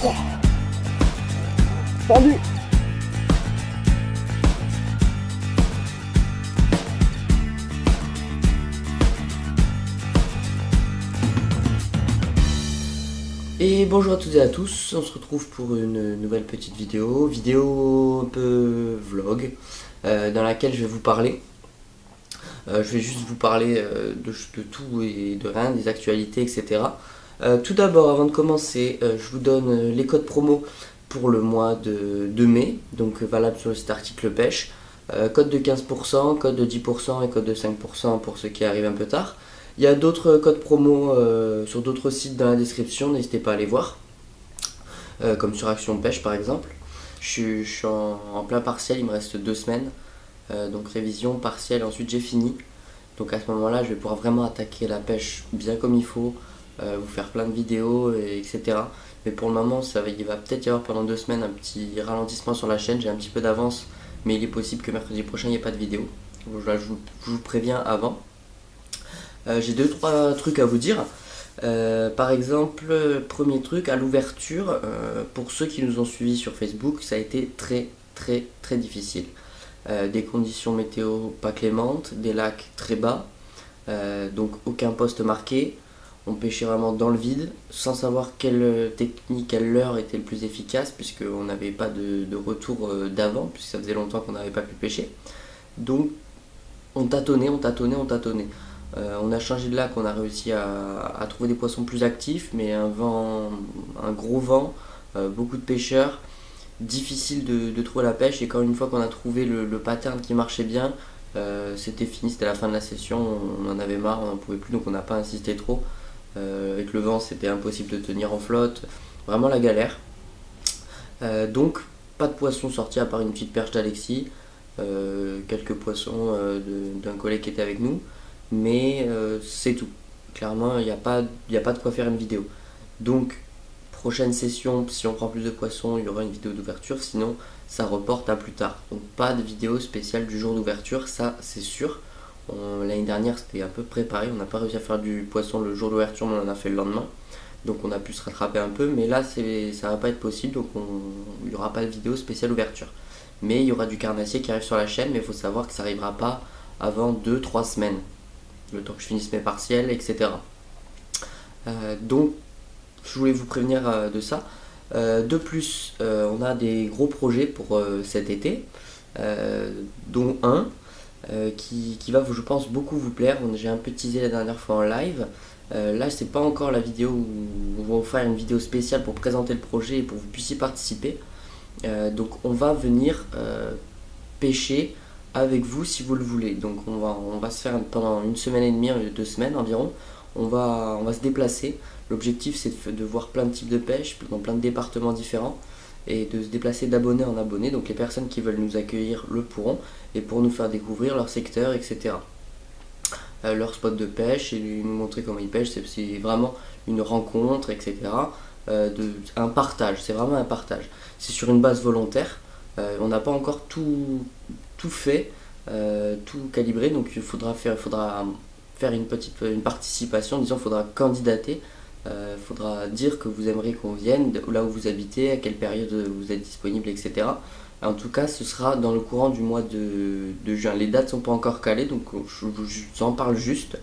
Salut Et bonjour à toutes et à tous, on se retrouve pour une nouvelle petite vidéo, vidéo un peu vlog, euh, dans laquelle je vais vous parler. Euh, je vais juste vous parler euh, de, tout et de rien, des actualités, etc. tout d'abord, avant de commencer, je vous donne les codes promo pour le mois de, mai, donc valable sur site article pêche. code de 15%, code de 10% et code de 5% pour ceux qui arrivent un peu tard. Il y a d'autres codes promo euh, sur d'autres sites dans la description, n'hésitez pas à aller voir. Euh, comme sur Action Pêche par exemple. Je suis, en, plein partiel, il me reste deux semaines. Euh, donc révision, partiel, ensuite j'ai fini. Donc à ce moment-là, je vais pouvoir vraiment attaquer la pêche bien comme il faut, vous faire plein de vidéos, etc. Mais pour le moment, ça il va peut-être y avoir pendant deux semaines un petit ralentissement sur la chaîne. J'ai un petit peu d'avance, mais il est possible que mercredi prochain, il n'y ait pas de vidéo. je vous préviens avant. Euh, j'ai deux trois trucs à vous dire. Euh, par exemple, premier truc, à l'ouverture, euh, pour ceux qui nous ont suivis sur Facebook, ça a été très très très difficile. des conditions météo pas clémentes, des lacs très bas, donc aucun poste marqué. On pêchait vraiment dans le vide, sans savoir quelle technique, quelle heure était le plus efficace, puisqu'on n'avait pas de, de retour d'avant, puisque ça faisait longtemps qu'on n'avait pas pu pêcher. Donc on tâtonnait, on tâtonnait, on tâtonnait. Euh, on a changé de lac, on a réussi à, trouver des poissons plus actifs, mais un vent, un gros vent, euh, beaucoup de pêcheurs, difficile de, trouver la pêche. Et quand une fois qu'on a trouvé le, pattern qui marchait bien, euh, c'était fini, c'était la fin de la session, on, en avait marre, on n'en pouvait plus, donc on n'a pas insisté trop. Avec le vent, c'était impossible de tenir en flotte, vraiment la galère. donc, pas de poissons sortis à part une petite perche d'Alexis, quelques poissons d'un collègue qui était avec nous mais euh, c'est tout. Clairement, il n'y a pas de quoi faire une vidéo. Donc, prochaine session, si on prend plus de poissons, il y aura une vidéo d'ouverture, sinon ça reporte à plus tard. Donc pas de vidéo spéciale du jour d'ouverture, ça c'est sûr. L'année dernière c'était un peu préparé, on n'a pas réussi à faire du poisson le jour d'ouverture, mais on en a fait le lendemain. Donc on a pu se rattraper un peu, mais là ça va pas être possible, donc il n'y aura pas de vidéo spéciale ouverture. Mais il y aura du carnassier qui arrive sur la chaîne, mais il faut savoir que ça n'arrivera pas avant 2-3 semaines le temps que je finisse mes partiels, etc. Euh, donc, je voulais vous prévenir euh, de ça. Euh, de plus, on a des gros projets pour cet été, dont un qui, va, je pense, beaucoup vous plaire. J'ai un peu teasé la dernière fois en live. là, c'est pas encore la vidéo où on va vous faire une vidéo spéciale pour présenter le projet et pour que vous puissiez participer. donc, on va venir pêcher avec vous si vous le voulez. Donc on va, on va se faire pendant une semaine et demie, deux semaines environ, on va, on va se déplacer. L'objectif c'est de, voir plein de types de pêche dans plein de départements différents et de se déplacer d'abonné en abonné. Donc les personnes qui veulent nous accueillir le pourront et pour nous faire découvrir leur secteur, etc. Euh, leur spot de pêche et nous montrer comment ils pêchent. C'est vraiment une rencontre, etc. Euh, un partage, c'est vraiment un partage. C'est sur une base volontaire. Euh, on n'a pas encore tout, fait, tout calibré. Donc il faudra faire, faudra faire une petite une participation, disons, il faudra candidater. Il euh, faudra dire que vous aimeriez qu'on vienne, là où vous habitez, à quelle période vous êtes disponible, etc. En tout cas, ce sera dans le courant du mois de, juin. Les dates sont pas encore calées, donc je vous en parle juste.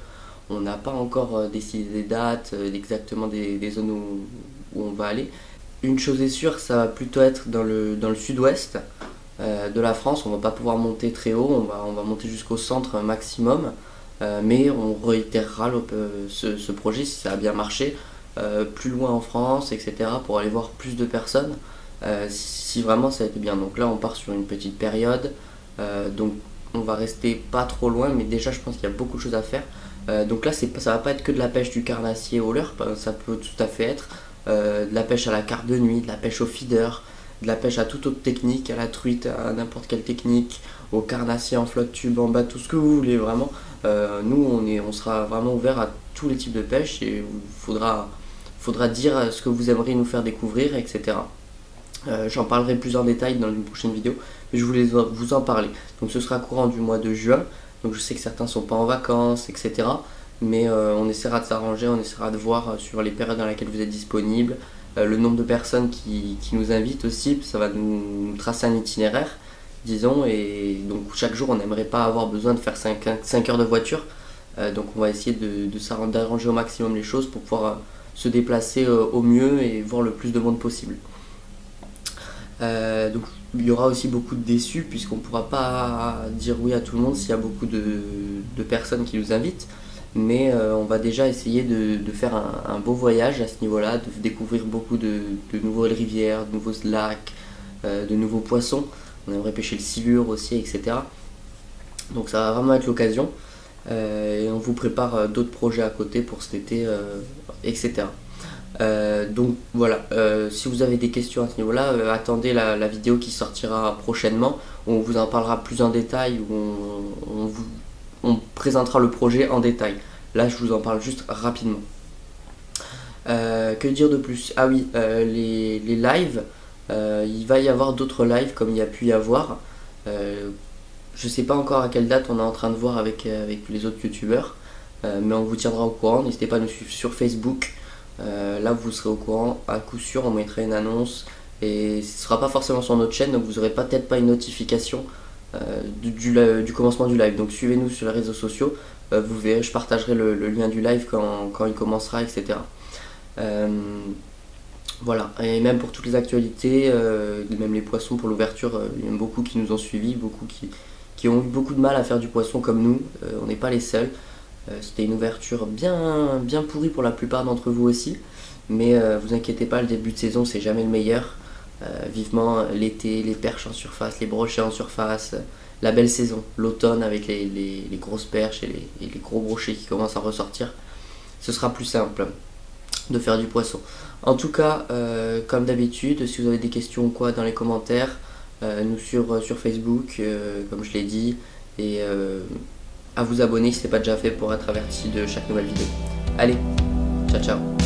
On n'a pas encore euh, décidé des dates, exactement des, zones où, on va aller. Une chose est sûre, ça va plutôt être dans le, dans le sud-ouest. Euh, de la France. On va pas pouvoir monter très haut, on va, on va monter jusqu'au centre maximum. Euh, mais on réitérera ce, projet si ça a bien marché euh, plus loin en France, etc. pour aller voir plus de personnes si vraiment ça a été bien. Donc là on part sur une petite période, donc on va rester pas trop loin, mais déjà je pense qu'il y a beaucoup de choses à faire. donc là ça va pas être que de la pêche du carnassier au leurre, ça peut tout à fait être de la pêche à la carte de nuit, de la pêche au feeder, de la pêche à toute autre technique, à la truite, à n'importe quelle technique, au carnassier en flotte tube, en bas, tout ce que vous voulez vraiment. Euh, nous, on, est, on sera vraiment ouvert à tous les types de pêche et il faudra, dire ce que vous aimeriez nous faire découvrir, etc. Euh, j'en parlerai plus en détail dans une prochaine vidéo, mais je voulais vous en parler. Donc ce sera courant du mois de juin, donc je sais que certains sont pas en vacances, etc. Mais euh, on essaiera de s'arranger, on essaiera de voir sur les périodes dans lesquelles vous êtes disponible, le nombre de personnes qui, nous invitent aussi, ça va nous, tracer un itinéraire, disons, et donc chaque jour on n'aimerait pas avoir besoin de faire 5, heures de voiture, donc on va essayer de, d'arranger au maximum les choses pour pouvoir se déplacer au mieux et voir le plus de monde possible. donc il y aura aussi beaucoup de déçus puisqu'on ne pourra pas dire oui à tout le monde s'il y a beaucoup de, personnes qui nous invitent. Mais euh, on va déjà essayer de, faire un, beau voyage à ce niveau-là, de découvrir beaucoup de, nouvelles rivières, de nouveaux lacs, euh, de nouveaux poissons. On aimerait pêcher le silure aussi, etc. Donc ça va vraiment être l'occasion. Euh, et on vous prépare d'autres projets à côté pour cet été, etc. Donc voilà, si vous avez des questions à ce niveau-là, attendez la, vidéo qui sortira prochainement. On vous en parlera plus en détail, on, vous, on présentera le projet en détail. Là, je vous en parle juste rapidement. que dire de plus? Ah oui, les, les, lives, il va y avoir d'autres lives comme il y a pu y avoir. je sais pas encore à quelle date on est en train de voir avec, avec les autres youtubeurs, mais on vous tiendra au courant. N'hésitez pas à nous suivre sur Facebook. Euh, là, vous serez au courant. À coup sûr, on mettra une annonce. Et ce sera pas forcément sur notre chaîne, donc vous n'aurez peut-être pas une notification euh, du, commencement du live. Donc suivez-nous sur les réseaux sociaux. Euh, vous verrez, je partagerai le, lien du live quand, il commencera, etc. voilà, et même pour toutes les actualités, même les poissons pour l'ouverture, il y en a beaucoup qui nous ont suivis, beaucoup qui, ont eu beaucoup de mal à faire du poisson comme nous. on n'est pas les seuls. Euh, c'était une ouverture bien, bien pourrie pour la plupart d'entre vous aussi. Mais euh, vous inquiétez pas, le début de saison c'est jamais le meilleur. Euh, vivement l'été, les perches en surface, les brochets en surface, la belle saison, l'automne avec les, grosses perches et les, gros brochets qui commencent à ressortir. Ce sera plus simple de faire du poisson. En tout cas, comme d'habitude, si vous avez des questions ou quoi dans les commentaires, nous sur, sur Facebook, comme je l'ai dit, et à vous abonner si ce n'est pas déjà fait pour être averti de chaque nouvelle vidéo. Allez, ciao ciao